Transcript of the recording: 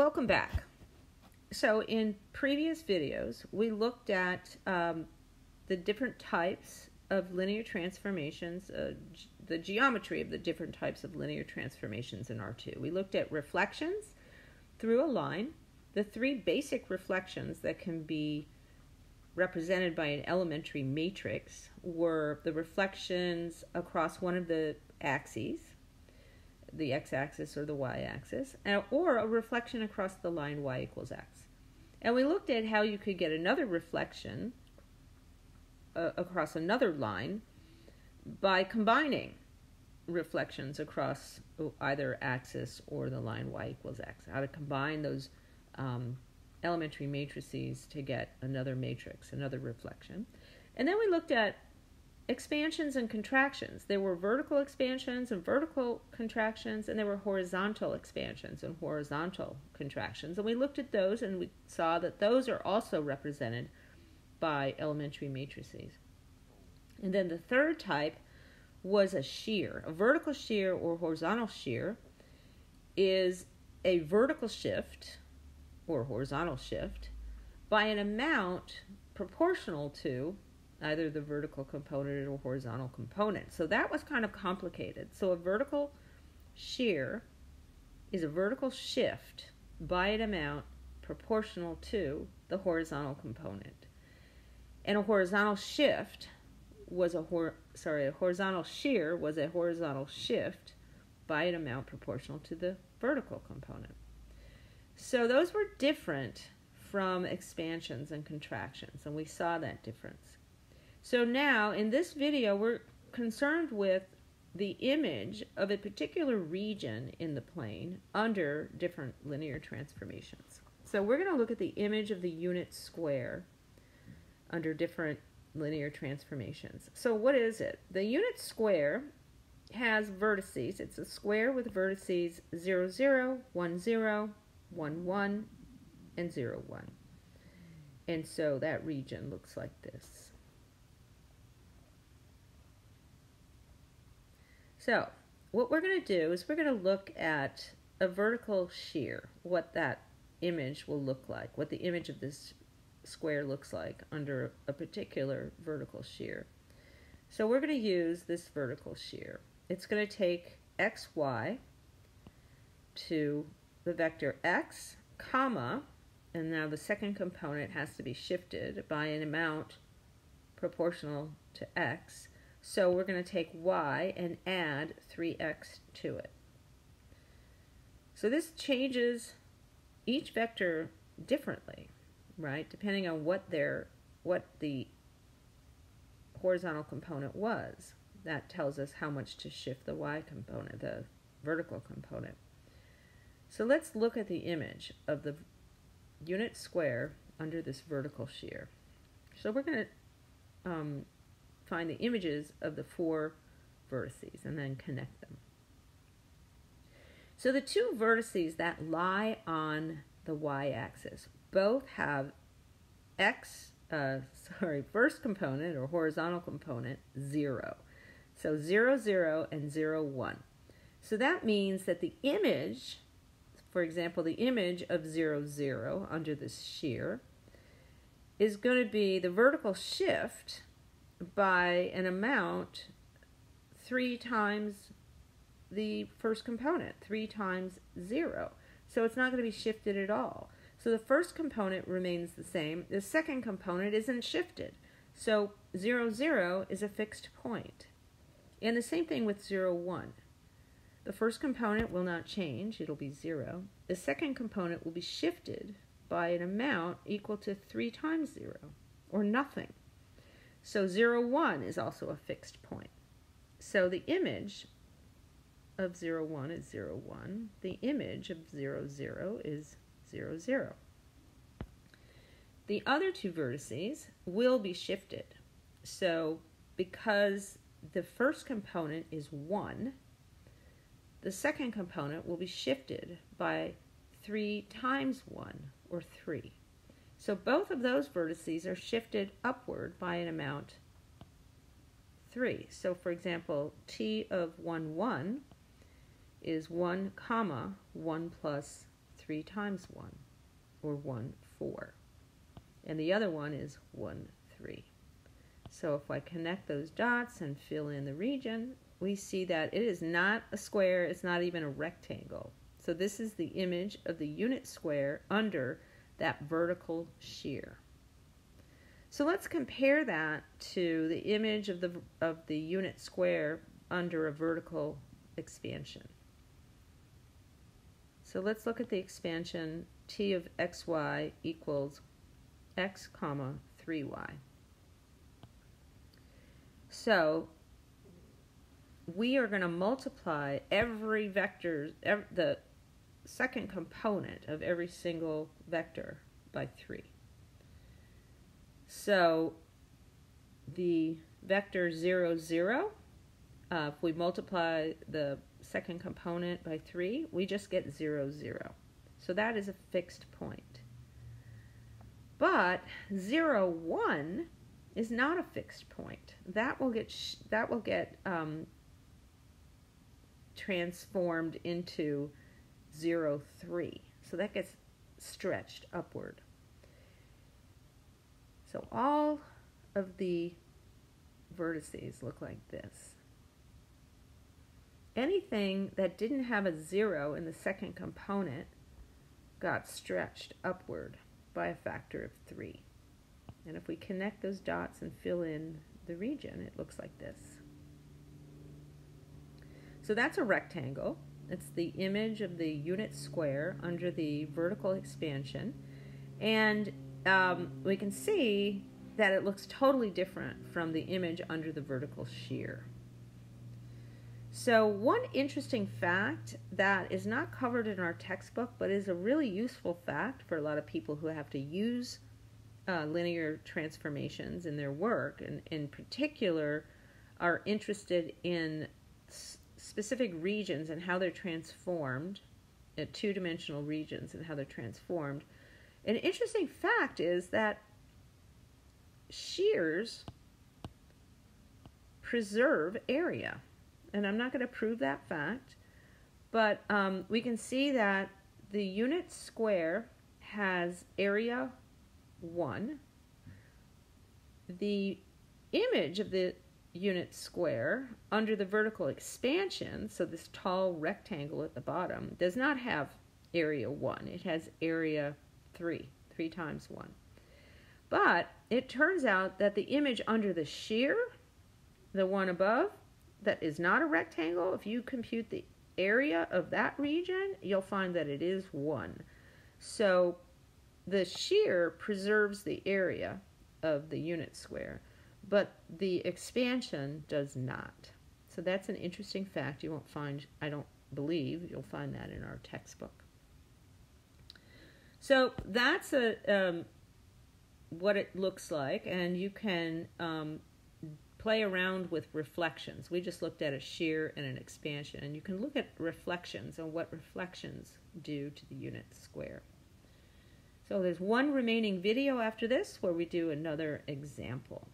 Welcome back. So in previous videos, we looked at um, the different types of linear transformations, uh, the geometry of the different types of linear transformations in R2. We looked at reflections through a line, the three basic reflections that can be represented by an elementary matrix were the reflections across one of the axes, the x-axis or the y-axis, or a reflection across the line y equals x. And we looked at how you could get another reflection uh, across another line by combining reflections across either axis or the line y equals x. How to combine those um, elementary matrices to get another matrix, another reflection. And then we looked at expansions and contractions. There were vertical expansions and vertical contractions, and there were horizontal expansions and horizontal contractions. And we looked at those and we saw that those are also represented by elementary matrices. And then the third type was a shear. A vertical shear or horizontal shear is a vertical shift or horizontal shift by an amount proportional to either the vertical component or horizontal component. So that was kind of complicated. So a vertical shear is a vertical shift by an amount proportional to the horizontal component. And a horizontal shift was a hor- sorry, a horizontal shear was a horizontal shift by an amount proportional to the vertical component. So those were different from expansions and contractions, and we saw that difference. So now in this video, we're concerned with the image of a particular region in the plane under different linear transformations. So we're going to look at the image of the unit square under different linear transformations. So what is it? The unit square has vertices. It's a square with vertices 0, 0, 1, 0, 1, 1, and 0, 1. And so that region looks like this. So what we're going to do is we're going to look at a vertical shear, what that image will look like, what the image of this square looks like under a particular vertical shear. So we're going to use this vertical shear. It's going to take xy to the vector x, comma, and now the second component has to be shifted by an amount proportional to x, so we're going to take y and add 3x to it. So this changes each vector differently, right? Depending on what their what the horizontal component was. That tells us how much to shift the y component, the vertical component. So let's look at the image of the unit square under this vertical shear. So we're going to um, find the images of the four vertices and then connect them. So the two vertices that lie on the y-axis both have x, uh, sorry, first component or horizontal component, 0. So 0, 0, and 0, 1. So that means that the image, for example, the image of 0, 0 under this shear is going to be the vertical shift by an amount three times the first component, three times zero. So it's not going to be shifted at all. So the first component remains the same. The second component isn't shifted. So 0, 0 is a fixed point. And the same thing with 0, 1. The first component will not change, it'll be 0. The second component will be shifted by an amount equal to 3 times 0, or nothing. So 0, 1 is also a fixed point. So the image of 0, 1 is 0, 1. The image of 0, 0 is 0, 0. The other two vertices will be shifted. So because the first component is 1, the second component will be shifted by 3 times 1, or 3. So both of those vertices are shifted upward by an amount 3. So for example, t of 1, 1 is 1 comma 1 plus 3 times 1, or 1, 4. And the other one is 1, 3. So if I connect those dots and fill in the region, we see that it is not a square, it's not even a rectangle. So this is the image of the unit square under that vertical shear. So let's compare that to the image of the, of the unit square under a vertical expansion. So let's look at the expansion t of xy equals x comma 3y. So we are going to multiply every vector, every, the second component of every single vector by 3. So the vector 0, 0, uh, if we multiply the second component by 3, we just get 0, 0. So that is a fixed point. But 0, 1 is not a fixed point. That will get that will get um, transformed into 0, 3. So that gets stretched upward. So all of the vertices look like this. Anything that didn't have a zero in the second component got stretched upward by a factor of 3. And if we connect those dots and fill in the region, it looks like this. So that's a rectangle. It's the image of the unit square under the vertical expansion. And um, we can see that it looks totally different from the image under the vertical shear. So one interesting fact that is not covered in our textbook, but is a really useful fact for a lot of people who have to use uh, linear transformations in their work, and in particular are interested in specific regions and how they're transformed, uh, two-dimensional regions and how they're transformed. An interesting fact is that shears preserve area. And I'm not going to prove that fact, but um, we can see that the unit square has area 1. The image of the unit square under the vertical expansion, so this tall rectangle at the bottom, does not have area 1. It has area 3, 3 times 1. But it turns out that the image under the shear, the one above, that is not a rectangle, if you compute the area of that region, you'll find that it is 1. So the shear preserves the area of the unit square, but the expansion does not. So that's an interesting fact you won't find, I don't believe, you'll find that in our textbook. So that's a um, what it looks like, and you can um, play around with reflections. We just looked at a shear and an expansion, and you can look at reflections and what reflections do to the unit square. So there's one remaining video after this where we do another example.